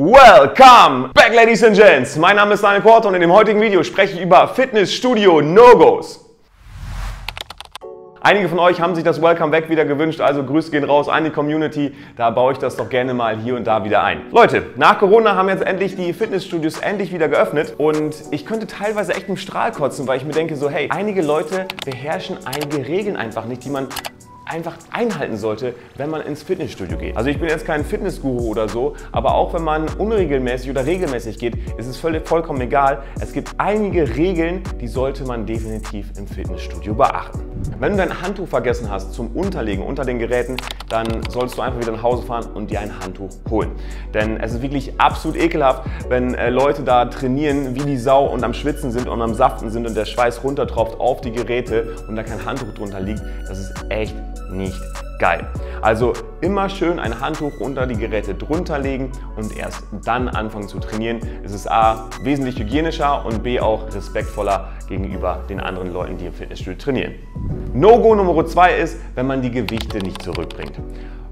Welcome back, Ladies and Gents. Mein Name ist Daniel Porter und in dem heutigen Video spreche ich über Fitnessstudio No-Gos. Einige von euch haben sich das Welcome Back wieder gewünscht, also Grüße gehen raus an die Community. Da baue ich das doch gerne mal hier und da wieder ein. Leute, nach Corona haben jetzt endlich die Fitnessstudios endlich wieder geöffnet und ich könnte teilweise echt im Strahl kotzen, weil ich mir denke so, hey, einige Leute beherrschen einige Regeln einfach nicht, die man einfach einhalten sollte, wenn man ins Fitnessstudio geht. Also ich bin jetzt kein Fitnessguru oder so, aber auch wenn man unregelmäßig oder regelmäßig geht, ist es völlig, vollkommen egal. Es gibt einige Regeln, die sollte man definitiv im Fitnessstudio beachten. Wenn du dein Handtuch vergessen hast zum Unterlegen unter den Geräten, dann sollst du einfach wieder nach Hause fahren und dir ein Handtuch holen. Denn es ist wirklich absolut ekelhaft, wenn äh, Leute da trainieren wie die Sau und am Schwitzen sind und am Saften sind und der Schweiß runtertropft auf die Geräte und da kein Handtuch drunter liegt. Das ist echt nicht geil. Also immer schön ein Handtuch unter die Geräte drunter legen und erst dann anfangen zu trainieren. Es ist A, wesentlich hygienischer und B, auch respektvoller gegenüber den anderen Leuten, die im Fitnessstudio trainieren. No-Go Nummer 2 ist, wenn man die Gewichte nicht zurückbringt.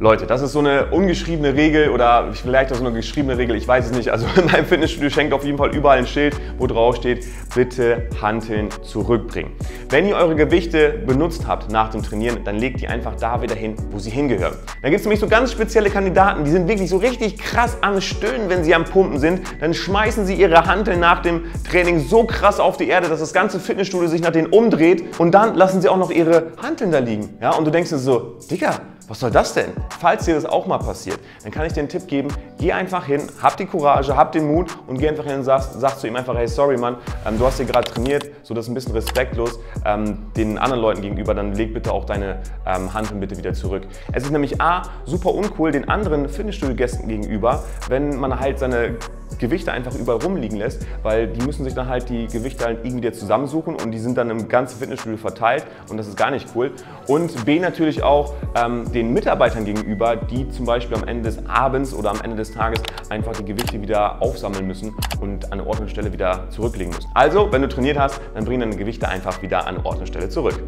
Leute, das ist so eine ungeschriebene Regel oder vielleicht auch so eine geschriebene Regel, ich weiß es nicht. Also in meinem Fitnessstudio schenkt auf jeden Fall überall ein Schild, wo drauf steht, bitte Hanteln zurückbringen. Wenn ihr eure Gewichte benutzt habt nach dem Trainieren, dann legt die einfach da wieder hin, wo sie hingehören. Da gibt es nämlich so ganz spezielle Kandidaten, die sind wirklich so richtig krass am Stöhnen, wenn sie am Pumpen sind. Dann schmeißen sie ihre Hanteln nach dem Training so krass auf die Erde, dass das ganze Fitnessstudio sich nach denen umdreht und dann lassen sie auch noch ihre Hanteln da liegen. Ja, und du denkst dir so, Digga, was soll das denn? Falls dir das auch mal passiert, dann kann ich dir einen Tipp geben. Geh einfach hin, hab die Courage, hab den Mut und geh einfach hin und sagst, sagst zu ihm einfach, hey, sorry Mann, ähm, du hast hier gerade trainiert, so das ist ein bisschen respektlos ähm, den anderen Leuten gegenüber, dann leg bitte auch deine ähm, Handeln bitte wieder zurück. Es ist nämlich A, super uncool den anderen Fitnessstudio-Gästen gegenüber, wenn man halt seine Gewichte einfach überall rumliegen lässt, weil die müssen sich dann halt die Gewichte halt irgendwie zusammensuchen und die sind dann im ganzen Fitnessstudio verteilt und das ist gar nicht cool. Und B natürlich auch ähm, den Mitarbeitern gegenüber, die zum Beispiel am Ende des Abends oder am Ende des Tages einfach die Gewichte wieder aufsammeln müssen und an Ort und Stelle wieder zurücklegen müssen. Also, wenn du trainiert hast, dann bring deine Gewichte einfach wieder an Ort und Stelle zurück.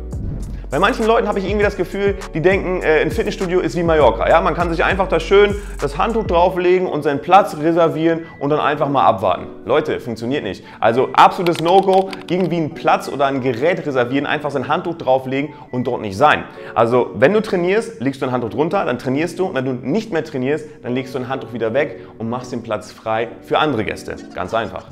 Bei manchen Leuten habe ich irgendwie das Gefühl, die denken, äh, ein Fitnessstudio ist wie Mallorca. Ja? Man kann sich einfach da schön das Handtuch drauflegen und seinen Platz reservieren und dann einfach mal abwarten. Leute, funktioniert nicht. Also absolutes No-Go, irgendwie einen Platz oder ein Gerät reservieren, einfach sein Handtuch drauflegen und dort nicht sein. Also wenn du trainierst, legst du ein Handtuch drunter, dann trainierst du. Und wenn du nicht mehr trainierst, dann legst du ein Handtuch wieder weg und machst den Platz frei für andere Gäste. Ganz einfach.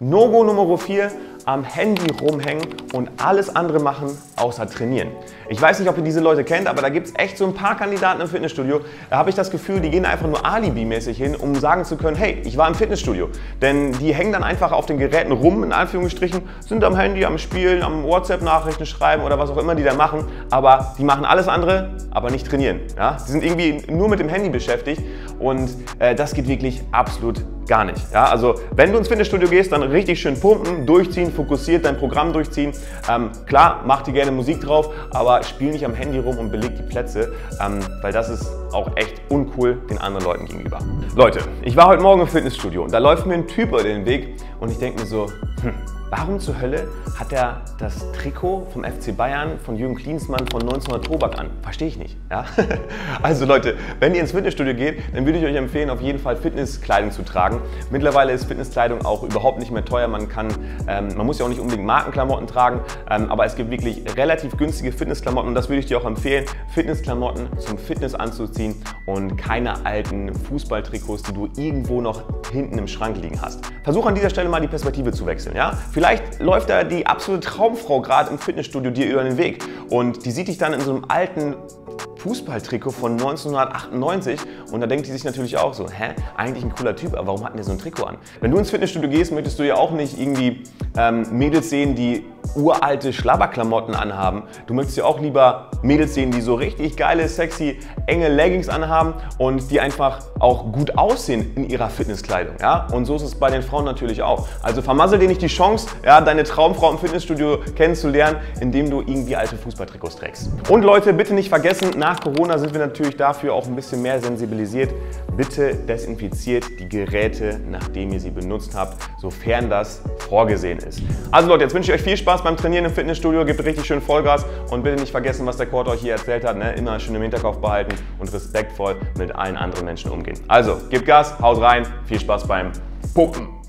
No-Go Nummer 4, am Handy rumhängen und alles andere machen, außer trainieren. Ich weiß nicht, ob ihr diese Leute kennt, aber da gibt es echt so ein paar Kandidaten im Fitnessstudio. Da habe ich das Gefühl, die gehen einfach nur Alibi-mäßig hin, um sagen zu können, hey, ich war im Fitnessstudio. Denn die hängen dann einfach auf den Geräten rum, in Anführungsstrichen, sind am Handy, am Spielen, am WhatsApp-Nachrichten schreiben oder was auch immer die da machen. Aber die machen alles andere, aber nicht trainieren. Ja? Die sind irgendwie nur mit dem Handy beschäftigt und äh, das geht wirklich absolut gar nicht. Ja? Also wenn du ins Fitnessstudio gehst, dann richtig schön pumpen, durchziehen, fokussiert dein Programm durchziehen. Ähm, klar, mach dir gerne Musik drauf, aber spiel nicht am Handy rum und beleg die Plätze, ähm, weil das ist auch echt uncool den anderen Leuten gegenüber. Leute, ich war heute Morgen im Fitnessstudio und da läuft mir ein Typ über den Weg und ich denke mir so, hm, Warum zur Hölle hat er das Trikot vom FC Bayern von Jürgen Klinsmann von 1900 Tobak an? Verstehe ich nicht. Ja? Also Leute, wenn ihr ins Fitnessstudio geht, dann würde ich euch empfehlen, auf jeden Fall Fitnesskleidung zu tragen. Mittlerweile ist Fitnesskleidung auch überhaupt nicht mehr teuer. Man, kann, ähm, man muss ja auch nicht unbedingt Markenklamotten tragen, ähm, aber es gibt wirklich relativ günstige Fitnessklamotten und das würde ich dir auch empfehlen, Fitnessklamotten zum Fitness anzuziehen und keine alten Fußballtrikots, die du irgendwo noch hinten im Schrank liegen hast. Versuch an dieser Stelle mal die Perspektive zu wechseln. Ja? Vielleicht läuft da die absolute Traumfrau gerade im Fitnessstudio dir über den Weg. Und die sieht dich dann in so einem alten Fußballtrikot von 1998 und da denkt die sich natürlich auch so, hä, eigentlich ein cooler Typ, aber warum hat der so ein Trikot an? Wenn du ins Fitnessstudio gehst, möchtest du ja auch nicht irgendwie ähm, Mädels sehen, die uralte Schlabberklamotten anhaben. Du möchtest ja auch lieber Mädels sehen, die so richtig geile, sexy, enge Leggings anhaben und die einfach auch gut aussehen in ihrer Fitnesskleidung. Ja? Und so ist es bei den Frauen natürlich auch. Also vermassel dir nicht die Chance, ja, deine Traumfrau im Fitnessstudio kennenzulernen, indem du irgendwie alte Fußballtrikots trägst. Und Leute, bitte nicht vergessen, nach Corona sind wir natürlich dafür auch ein bisschen mehr sensibilisiert. Bitte desinfiziert die Geräte, nachdem ihr sie benutzt habt, sofern das vorgesehen ist. Also Leute, jetzt wünsche ich euch viel Spaß beim Trainieren im Fitnessstudio, gebt richtig schön Vollgas und bitte nicht vergessen, was der Court euch hier erzählt hat. Ne? Immer schön im Hinterkopf behalten und respektvoll mit allen anderen Menschen umgehen. Also, gebt Gas, haut rein, viel Spaß beim Puppen.